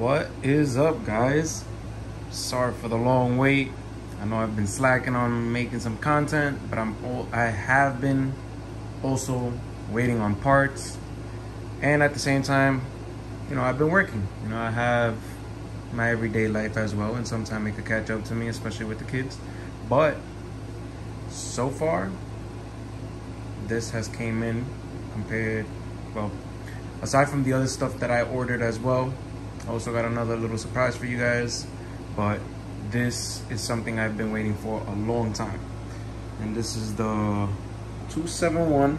What is up, guys? Sorry for the long wait. I know I've been slacking on making some content, but I'm I have been also waiting on parts, and at the same time, you know, I've been working. You know, I have my everyday life as well, and sometimes it could catch up to me, especially with the kids. But so far, this has came in compared, well, aside from the other stuff that I ordered as well, also got another little surprise for you guys, but this is something I've been waiting for a long time. And this is the 27Won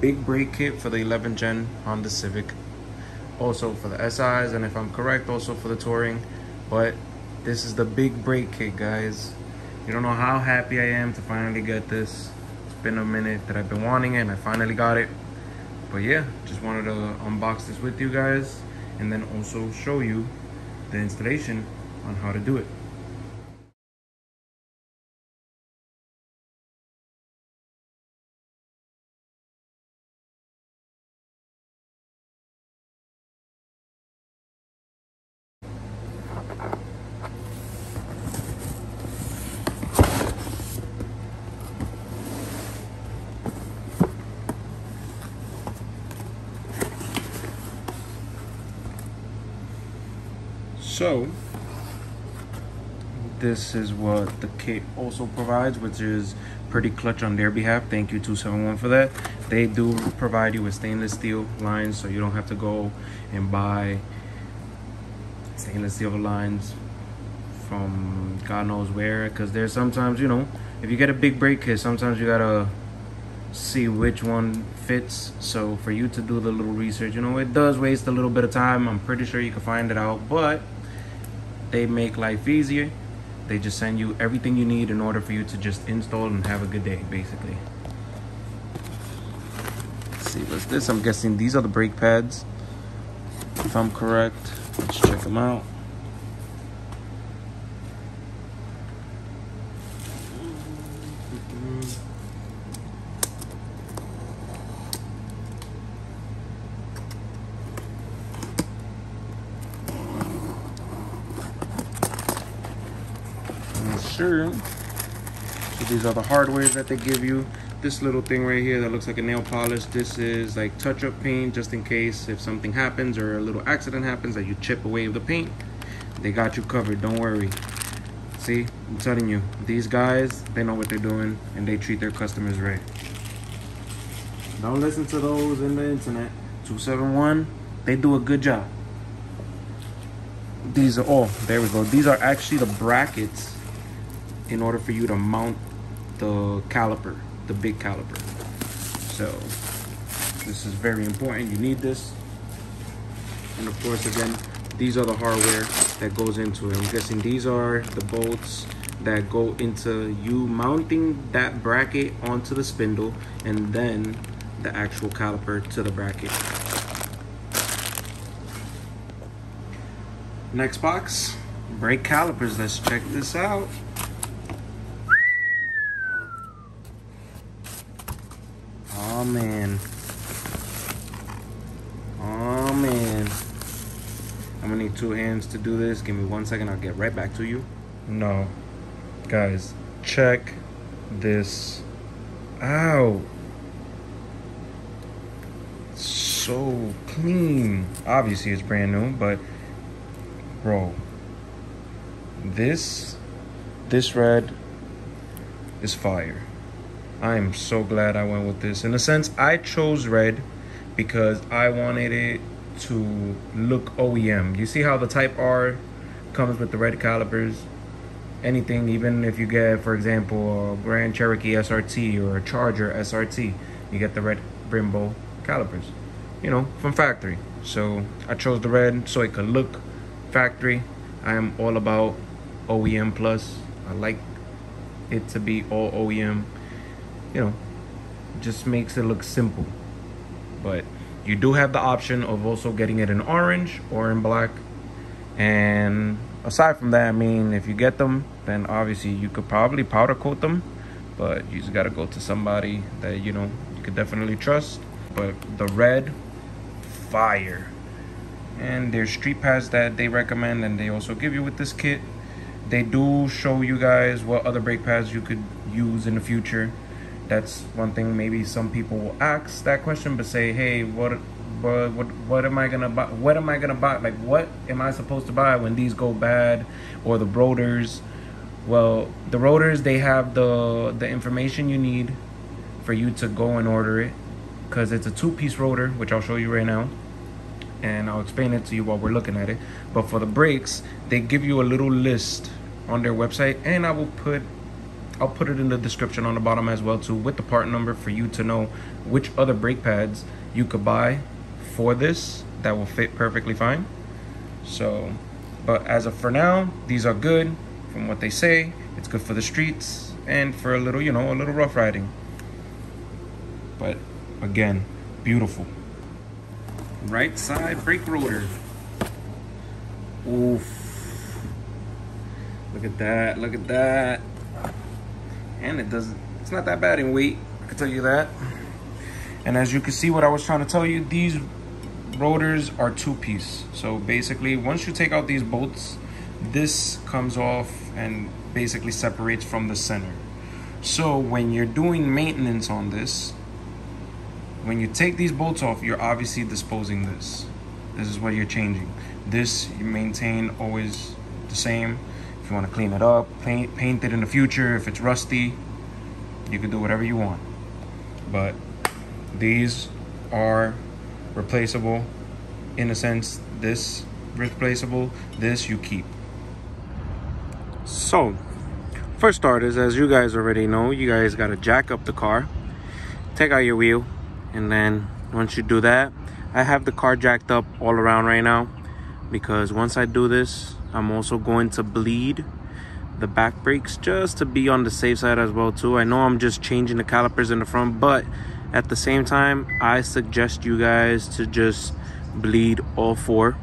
big brake kit for the 11th gen Honda Civic. Also for the SIs, and if I'm correct, also for the Touring. But this is the big brake kit, guys. You don't know how happy I am to finally get this. It's been a minute that I've been wanting it, and I finally got it. But yeah, just wanted to unbox this with you guys and then also show you the installation on how to do it. So, this is what the kit also provides, which is pretty clutch on their behalf. Thank you 27Won for that. They do provide you with stainless steel lines, so you don't have to go and buy stainless steel lines from God knows where. Because there's sometimes, you know, if you get a big brake kit, sometimes you gotta see which one fits. So for you to do the little research, you know, it does waste a little bit of time. I'm pretty sure you can find it out, but they make life easier. They just send you everything you need in order for you to just install and have a good day, basically. Let's see, what's this? I'm guessing these are the brake pads. If I'm correct, let's check them out. So these are the hardware that they give you. This little thing right here that looks like a nail polish, this is like touch-up paint just in case if something happens or a little accident happens that you chip away the paint. They got you covered, don't worry. See, I'm telling you, these guys, they know what they're doing and they treat their customers right. Don't listen to those in the internet. 27Won, they do a good job. These are, oh, there we go. These are actually the brackets in order for you to mount the caliper, the big caliper. So this is very important. You need this. And of course, again, these are the hardware that goes into it. I'm guessing these are the bolts that go into you mounting that bracket onto the spindle and then the actual caliper to the bracket. Next box, brake calipers. Let's check this out. Oh man. Oh man. I'm gonna need two hands to do this. Give me one second, I'll get right back to you. No. Guys, check this out. So clean. Obviously it's brand new, but bro. This this red is fire. I am so glad I went with this. In a sense, I chose red because I wanted it to look OEM. You see how the Type R comes with the red calipers? Anything, even if you get, for example, a Grand Cherokee SRT or a Charger SRT, you get the red Brembo calipers, you know, from factory. So I chose the red so it could look factory. I am all about OEM plus. I like it to be all OEM you know, just makes it look simple. But you do have the option of also getting it in orange or in black. And aside from that, I mean, if you get them, then obviously you could probably powder coat them. But you just gotta go to somebody that, you know, you could definitely trust. But the red, fire. and there's street pads that they recommend and they also give you with this kit they do show you guys what other brake pads you could use in the future that's one thing maybe some people will ask that question but say hey what what what, what am i gonna buy what am i gonna buy like what am i supposed to buy when these go bad or the rotors well the rotors they have the the information you need for you to go and order it because it's a two-piece rotor which i'll show you right now and I'll explain it to you while we're looking at it. But for the brakes, they give you a little list on their website, and I will put I'll put it in the description on the bottom as well too with the part number for you to know which other brake pads you could buy for this that will fit perfectly fine. So, but as of for now, these are good from what they say. It's good for the streets and for a little, you know, a little rough riding. But again, beautiful right side brake rotor. Oof. Look at that, look at that. And it doesn't, it's not that bad in weight, I can tell you that. And as you can see what I was trying to tell you, these rotors are two piece. So basically, once you take out these bolts, this comes off and basically separates from the center. So when you're doing maintenance on this, when you take these bolts off, you're obviously disposing this. This is what you're changing. This you maintain always the same. If you want to clean it up, paint, paint it in the future. If it's rusty, you can do whatever you want. But these are replaceable in a sense. This replaceable, this you keep. So, for starters, as you guys already know, you guys got to jack up the car, take out your wheel, and then once you do that I have the car jacked up all around right now because once I do this I'm also going to bleed the back brakes just to be on the safe side as well too. I know I'm just changing the calipers in the front but at the same time I suggest you guys to just bleed all four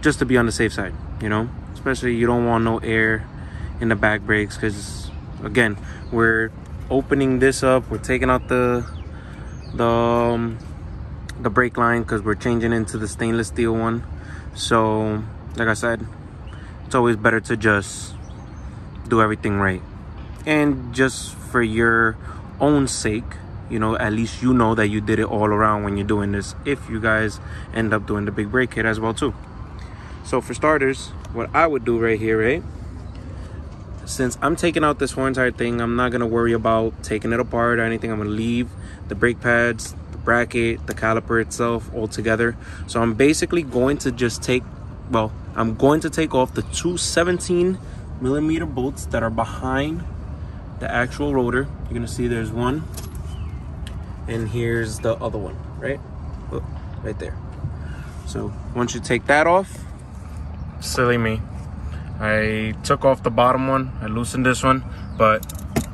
just to be on the safe side you know? Especially you don't want no air in the back brakes because again we're opening this up. We're taking out the the um, the brake line because we're changing into the stainless steel one so like i said it's always better to just do everything right and just for your own sake you know at least you know that you did it all around when you're doing this if you guys end up doing the big brake kit as well too so for starters what i would do right here right since I'm taking out this whole entire thing, I'm not gonna worry about taking it apart or anything. I'm gonna leave the brake pads, bracket, the caliper itself all together. So I'm basically going to just take, well, I'm going to take off the two 17 millimeter bolts that are behind the actual rotor. You're gonna see there's one, and here's the other one, right? Oh, right there. So once you take that off, silly me, I took off the bottom one, I loosened this one, but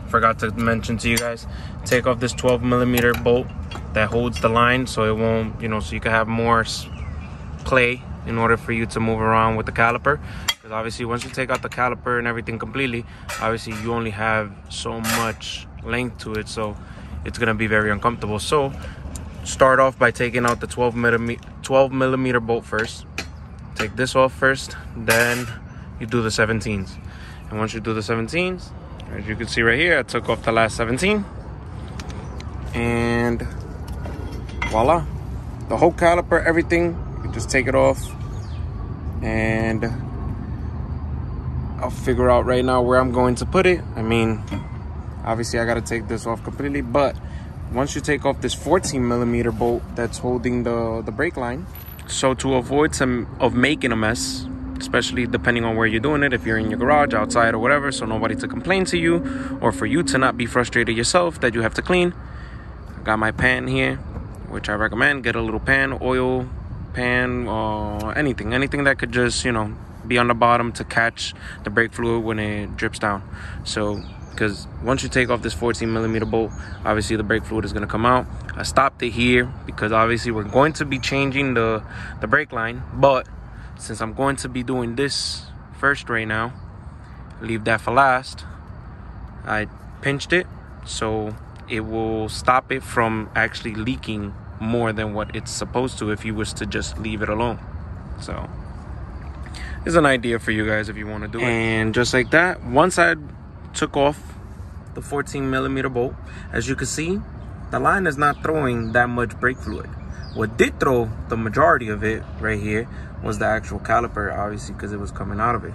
forgot to mention to you guys, take off this 12 millimeter bolt that holds the line so it won't, you know, so you can have more play in order for you to move around with the caliper. Because obviously once you take out the caliper and everything completely, obviously you only have so much length to it. So it's gonna be very uncomfortable. So start off by taking out the 12 millimeter, 12 millimeter bolt first. Take this off first, then you do the 17s. And once you do the 17s, as you can see right here, I took off the last 17. And voila. The whole caliper, everything, you just take it off. And I'll figure out right now where I'm going to put it. I mean, obviously I gotta take this off completely, but once you take off this 14 millimeter bolt that's holding the, the brake line, so to avoid some of making a mess, especially depending on where you're doing it if you're in your garage outside or whatever so nobody to complain to you or for you to not be frustrated yourself that you have to clean I got my pan here which i recommend get a little pan oil pan or anything anything that could just you know be on the bottom to catch the brake fluid when it drips down so because once you take off this 14 millimeter bolt obviously the brake fluid is going to come out i stopped it here because obviously we're going to be changing the the brake line but since I'm going to be doing this first right now, leave that for last. I pinched it so it will stop it from actually leaking more than what it's supposed to if you was to just leave it alone. So it's an idea for you guys if you want to do it. And just like that, once I took off the 14 millimeter bolt, as you can see, the line is not throwing that much brake fluid. What did throw the majority of it right here was the actual caliper, obviously, because it was coming out of it.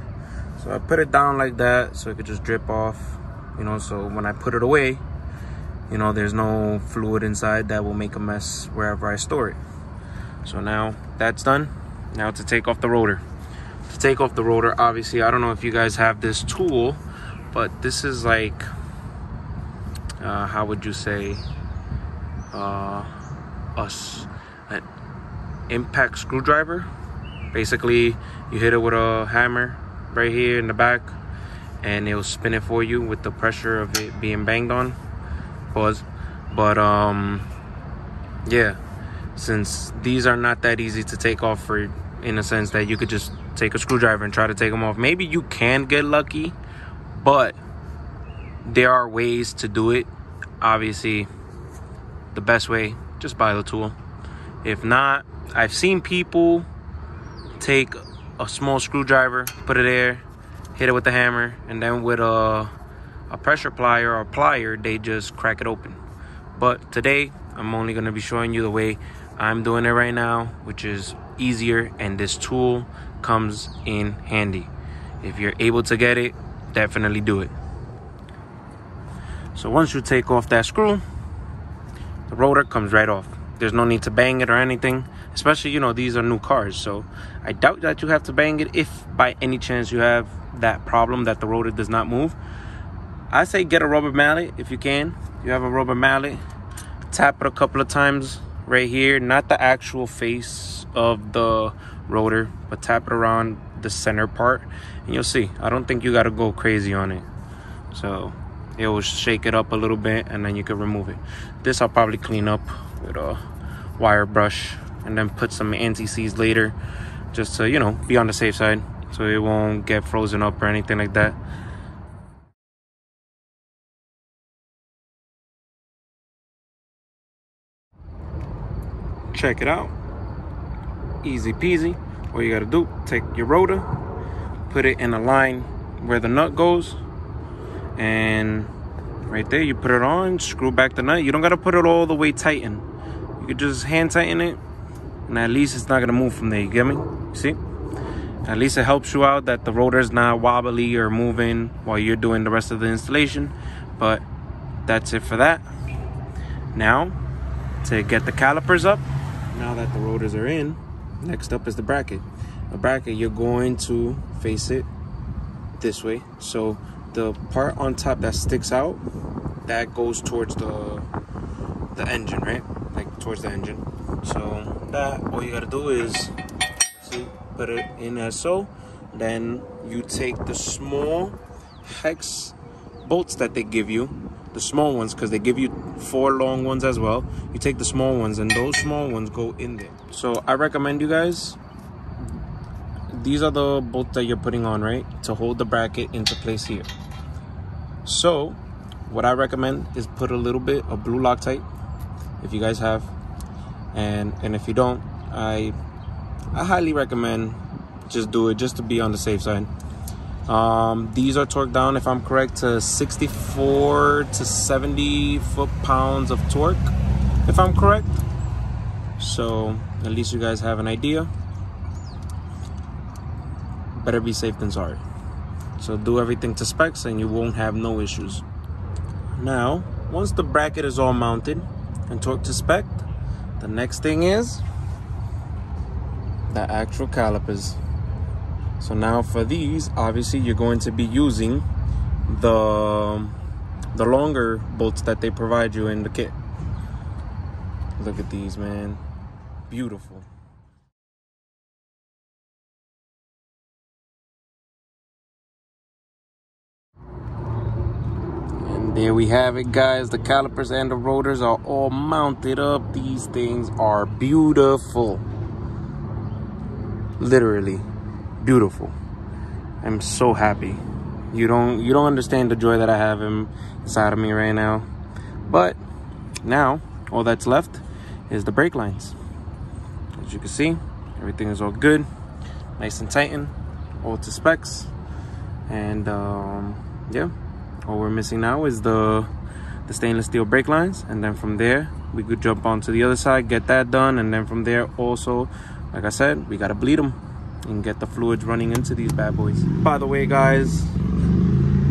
So I put it down like that so it could just drip off, you know, so when I put it away, you know, there's no fluid inside that will make a mess wherever I store it. So now that's done. Now to take off the rotor. To take off the rotor, obviously, I don't know if you guys have this tool, but this is like, uh, how would you say, uh, us, an impact screwdriver. Basically, you hit it with a hammer right here in the back, and it'll spin it for you with the pressure of it being banged on. Pause. But um, yeah, since these are not that easy to take off for, in a sense that you could just take a screwdriver and try to take them off. Maybe you can get lucky, but there are ways to do it. Obviously, the best way, just buy the tool. If not, I've seen people take a small screwdriver, put it there, hit it with the hammer, and then with a, a pressure plier or plier, they just crack it open. But today, I'm only going to be showing you the way I'm doing it right now, which is easier, and this tool comes in handy. If you're able to get it, definitely do it. So once you take off that screw, the rotor comes right off. There's no need to bang it or anything, especially, you know, these are new cars. So I doubt that you have to bang it if by any chance you have that problem that the rotor does not move. I say get a rubber mallet if you can. You have a rubber mallet, tap it a couple of times right here, not the actual face of the rotor, but tap it around the center part and you'll see. I don't think you got to go crazy on it. So it will shake it up a little bit and then you can remove it this i'll probably clean up with a wire brush and then put some anti-seize later just to you know be on the safe side so it won't get frozen up or anything like that check it out. Easy peasy. All you gotta do take your rotor put it in a line where the nut goes and right there you put it on screw back the nut. You don't got to put it all the way tighten. You could just hand tighten it and at least it's not to move from there you get me? See? At least it helps you out that the rotor is not wobbly or moving while you're doing the rest of the installation but that's it for that. Now to get the calipers up now that the rotors are in next up is the bracket A bracket you're going to face it this way so the part on top that sticks out, that goes towards the the engine, right? Like towards the engine. So that all you gotta do is see, put it in as so. Then you take the small hex bolts that they give you, the small ones, because they give you four long ones as well. You take the small ones, and those small ones go in there. So I recommend you guys these are the bolts that you're putting on right to hold the bracket into place here so what I recommend is put a little bit of blue Loctite if you guys have and and if you don't I I highly recommend just do it just to be on the safe side um, these are torqued down if I'm correct to 64 to 70 foot pounds of torque if I'm correct so at least you guys have an idea better be safe than sorry so do everything to specs and you won't have no issues. Now, once the bracket is all mounted and torqued to spec, the next thing is the actual calipers. So now for these, obviously you're going to be using the the longer bolts that they provide you in the kit. Look at these, man. Beautiful. And there we have it guys the calipers and the rotors are all mounted up these things are beautiful literally beautiful. I'm so happy. You don't you don't understand the joy that i have inside of me right now. But now all that's left is the brake lines. As you can see everything is all good nice and tighten all to specs. And um, yeah all we're missing now is the the stainless steel brake lines. And then from there we could jump onto the other side get that done. And then from there also like i said we got to bleed them and get the fluids running into these bad boys. By the way guys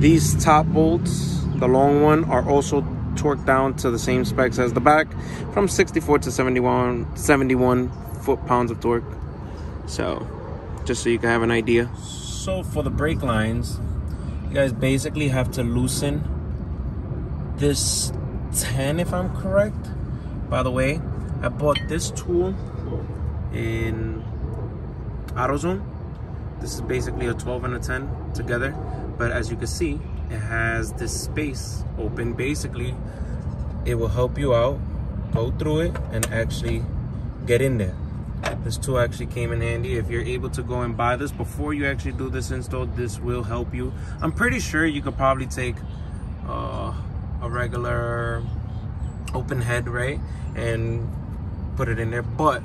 these top bolts the long one are also torqued down to the same specs as the back from 64 to 71 71 foot pounds of torque. So just so you can have an idea. So for the brake lines you guys basically have to loosen this 10 if I'm correct. By the way I bought this tool in AutoZone. This is basically a 12 and a 10 together but as you can see it has this space open. Basically it will help you out go through it and actually get in there. This tool actually came in handy. If you're able to go and buy this before you actually do this install this will help you. I'm pretty sure you could probably take uh, a regular open head right and put it in there but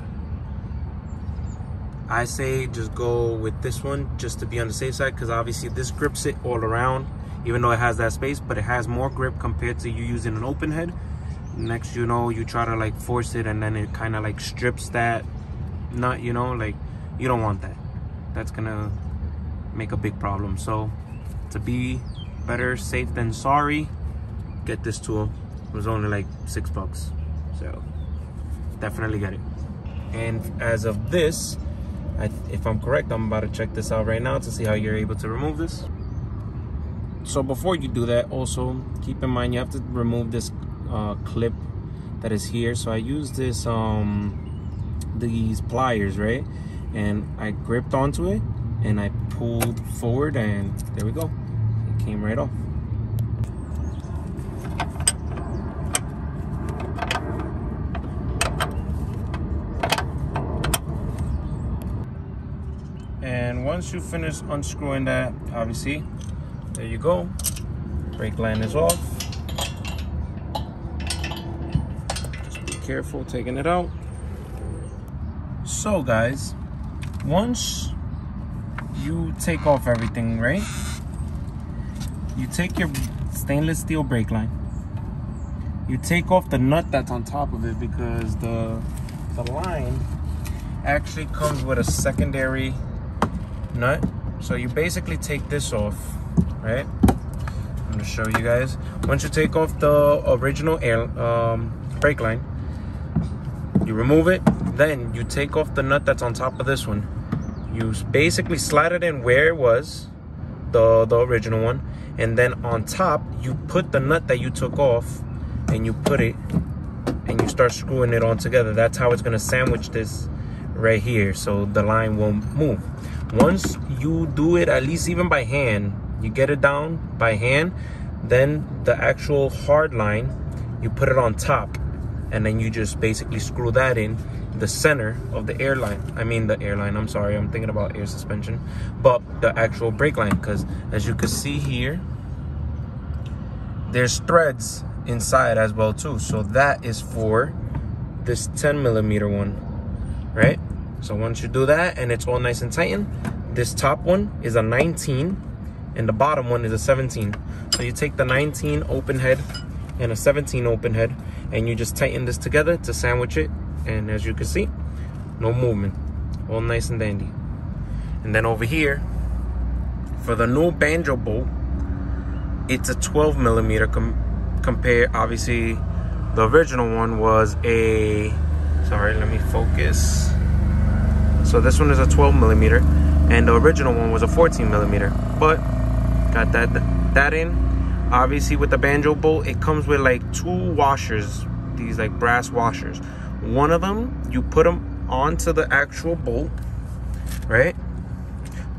i say just go with this one just to be on the safe side because obviously this grips it all around even though it has that space but it has more grip compared to you using an open head. Next you know you try to like force it and then it kind of like strips that not you know like you don't want that. That's gonna make a big problem. So to be better safe than sorry get this tool. It was only like six bucks so definitely get it. And as of this I, if i'm correct i'm about to check this out right now to see how you're able to remove this so before you do that also keep in mind you have to remove this uh, clip that is here so i use this um these pliers, right? And I gripped onto it and I pulled forward and there we go. It came right off. And you finish unscrewing that, obviously, there you go. Brake line is off. Just be careful taking it out. So guys, once you take off everything, right? You take your stainless steel brake line. You take off the nut that's on top of it because the, the line actually comes with a secondary nut. So you basically take this off, right? I'm gonna show you guys. Once you take off the original air um, brake line, you remove it, then you take off the nut that's on top of this one. You basically slide it in where it was, the, the original one. And then on top, you put the nut that you took off and you put it and you start screwing it on together. That's how it's gonna sandwich this right here so the line won't move. Once you do it, at least even by hand, you get it down by hand, then the actual hard line, you put it on top and then you just basically screw that in the center of the airline. I mean the airline i'm sorry i'm thinking about air suspension but the actual brake line because as you can see here there's threads inside as well too. So that is for this 10 millimeter one right so once you do that and it's all nice and tightened this top one is a 19 and the bottom one is a 17 so you take the 19 open head and a 17 open head and you just tighten this together to sandwich it. And as you can see no movement all nice and dandy. And then over here for the new banjo bolt it's a 12 millimeter com compare obviously the original one was a sorry let me focus so this one is a 12 millimeter and the original one was a 14 millimeter. But got that that in. Obviously with the banjo bolt it comes with like two washers these like brass washers. One of them you put them onto the actual bolt right?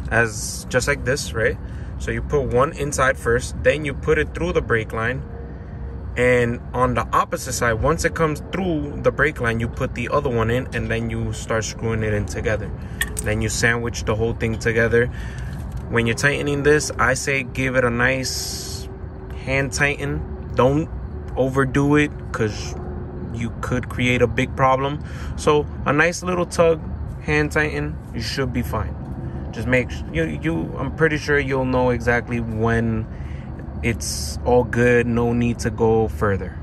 As just like this right? So you put one inside first then you put it through the brake line and on the opposite side once it comes through the brake line you put the other one in and then you start screwing it in together then you sandwich the whole thing together when you're tightening this i say give it a nice hand tighten. Don't overdo it because you could create a big problem. So a nice little tug, hand tighten, you should be fine. just make you you I'm pretty sure you'll know exactly when it's all good, no need to go further.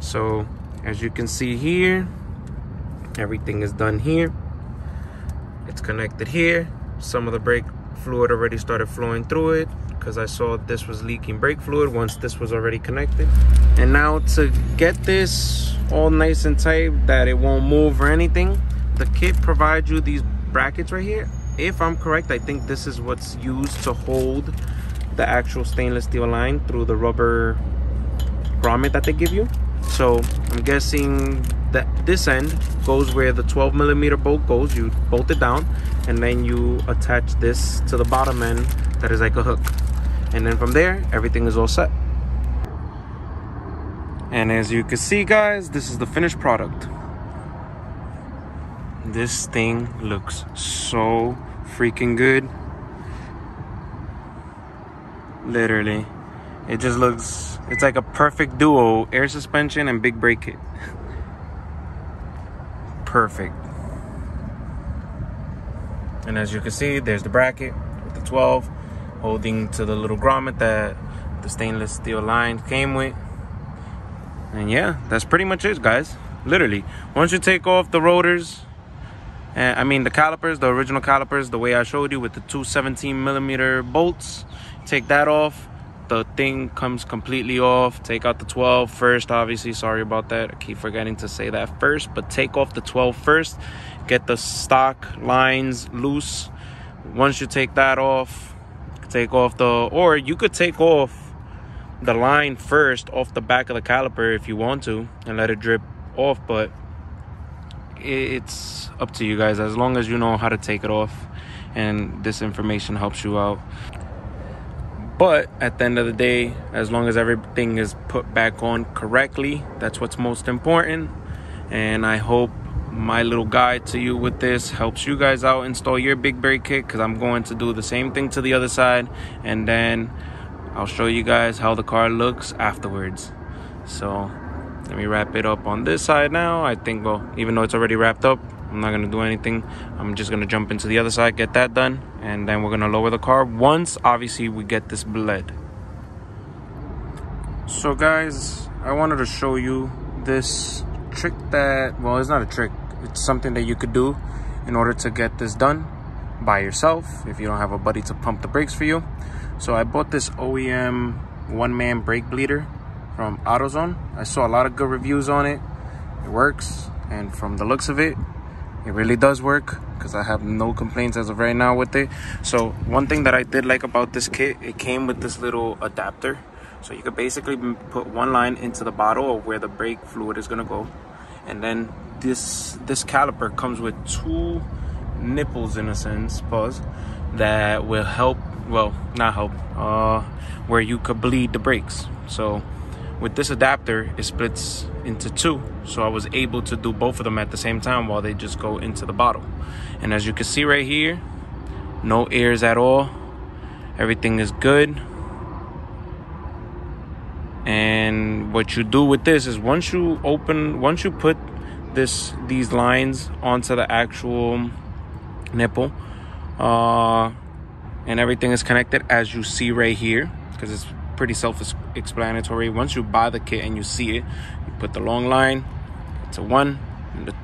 So, as you can see here, everything is done here. It's connected here. Some of the brake fluid already started flowing through it because I saw this was leaking brake fluid once this was already connected. And now to get this all nice and tight that it won't move or anything, the kit provides you these brackets right here. If I'm correct, I think this is what's used to hold the actual stainless steel line through the rubber grommet that they give you. So I'm guessing that this end goes where the 12 millimeter bolt goes. You bolt it down and then you attach this to the bottom end that is like a hook. And then from there, everything is all set. And as you can see guys, this is the finished product. This thing looks so freaking good. Literally. It just looks, it's like a perfect duo, air suspension and big brake kit. Perfect. And as you can see, there's the bracket with the 12 holding to the little grommet that the stainless steel line came with. And yeah, that's pretty much it, guys. Literally. Once you take off the rotors, and I mean the calipers, the original calipers, the way I showed you with the two 17 millimeter bolts, take that off. The thing comes completely off. Take out the 12 first obviously. Sorry about that. I keep forgetting to say that first but take off the 12 first. Get the stock lines loose. Once you take that off take off the or you could take off the line first off the back of the caliper if you want to and let it drip off but it's up to you guys. As long as you know how to take it off and this information helps you out but at the end of the day, as long as everything is put back on correctly, that's what's most important. And I hope my little guide to you with this helps you guys out install your big brake kit because I'm going to do the same thing to the other side and then I'll show you guys how the car looks afterwards. So let me wrap it up on this side now. I think, well, even though it's already wrapped up, I'm not gonna do anything. I'm just gonna jump into the other side, get that done, and then we're gonna lower the car once obviously we get this bled. So guys, I wanted to show you this trick that, well, it's not a trick. It's something that you could do in order to get this done by yourself if you don't have a buddy to pump the brakes for you. So I bought this OEM one-man brake bleeder from AutoZone. I saw a lot of good reviews on it. It works, and from the looks of it, it really does work because I have no complaints as of right now with it. So one thing that I did like about this kit, it came with this little adapter. So you could basically put one line into the bottle of where the brake fluid is gonna go. And then this this caliper comes with two nipples in a sense, pause, that will help, well, not help, uh, where you could bleed the brakes. So with this adapter, it splits into two. So I was able to do both of them at the same time while they just go into the bottle. And as you can see right here, no ears at all. Everything is good. And what you do with this is once you open, once you put this these lines onto the actual nipple, uh, and everything is connected as you see right here, because it's pretty self-explanatory. Once you buy the kit and you see it, you put the long line into one, and the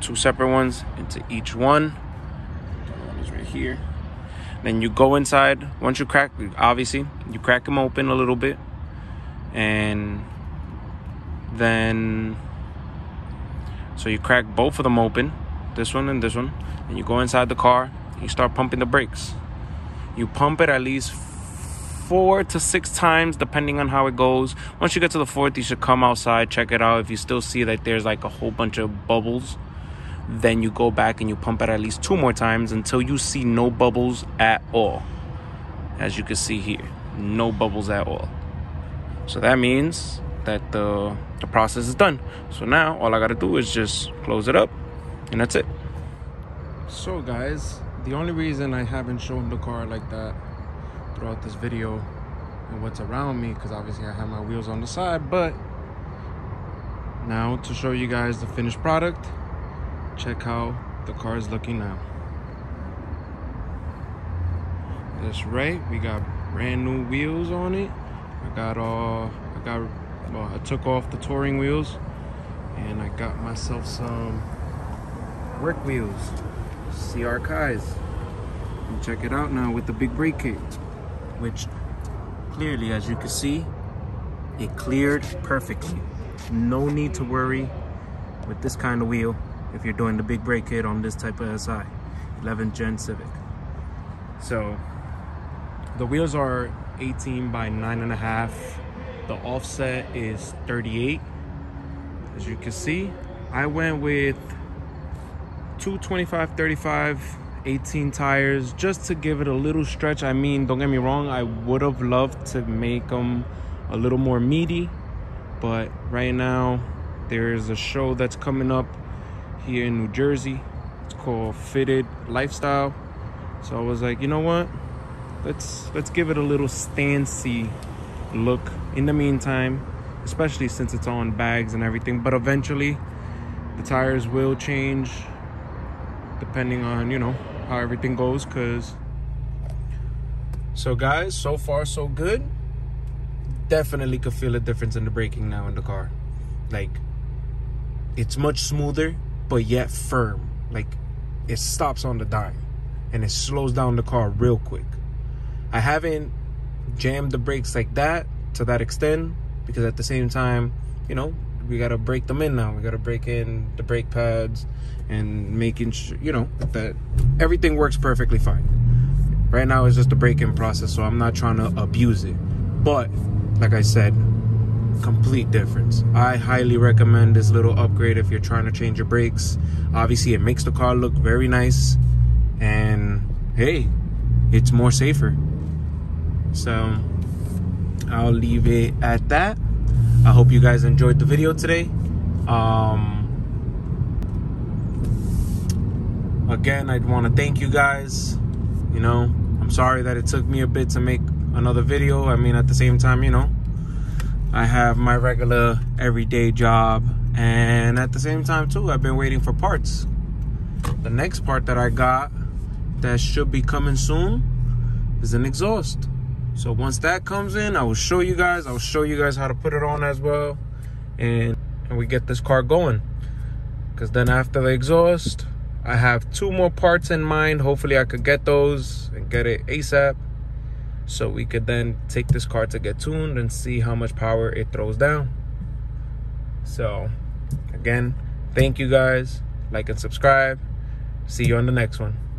two separate ones into each one. one is right here. Then you go inside. Once you crack, obviously, you crack them open a little bit, and then so you crack both of them open, this one and this one, and you go inside the car. You start pumping the brakes. You pump it at least four to six times depending on how it goes. Once you get to the fourth you should come outside check it out. If you still see that there's like a whole bunch of bubbles then you go back and you pump it at least two more times until you see no bubbles at all. As you can see here no bubbles at all. So that means that the the process is done. So now all i gotta do is just close it up and that's it. So guys the only reason i haven't shown the car like that throughout this video and what's around me because obviously I have my wheels on the side but now to show you guys the finished product check how the car is looking now That's right. We got brand new wheels on it. I got all, I got, well, I took off the touring wheels and I got myself some work wheels, CR Kais. And check it out now with the big brake kit, which clearly, as you can see, it cleared perfectly. No need to worry with this kind of wheel if you're doing the big brake kit on this type of SI, 11th gen Civic. So the wheels are 18 by nine and a half. The offset is 38. As you can see, I went with 225 35 18 tires just to give it a little stretch. I mean, don't get me wrong, I would have loved to make them a little more meaty, but right now there's a show that's coming up here in New Jersey. It's called Fitted Lifestyle. So I was like, you know what? Let's let's give it a little stancy look in the meantime, especially since it's on bags and everything. But eventually the tires will change depending on, you know, how everything goes cuz so guys, so far so good. Definitely could feel a difference in the braking now in the car. Like it's much smoother but yet firm. Like it stops on the dime and it slows down the car real quick. I haven't jammed the brakes like that to that extent because at the same time, you know, we gotta break them in now. We gotta break in the brake pads and making sure, you know, that everything works perfectly fine. Right now it's just a break-in process, so I'm not trying to abuse it. But like I said, complete difference. I highly recommend this little upgrade if you're trying to change your brakes. Obviously, it makes the car look very nice. And hey, it's more safer. So I'll leave it at that. I hope you guys enjoyed the video today. Um, again, I'd want to thank you guys. You know, I'm sorry that it took me a bit to make another video. I mean, at the same time, you know, I have my regular everyday job and at the same time too I've been waiting for parts the next part that I got that should be coming soon is an exhaust so once that comes in I will show you guys I'll show you guys how to put it on as well. And, and we get this car going. Because then after the exhaust I have two more parts in mind. Hopefully I could get those and get it ASAP so we could then take this car to get tuned and see how much power it throws down. So again thank you guys. Like and subscribe. See you on the next one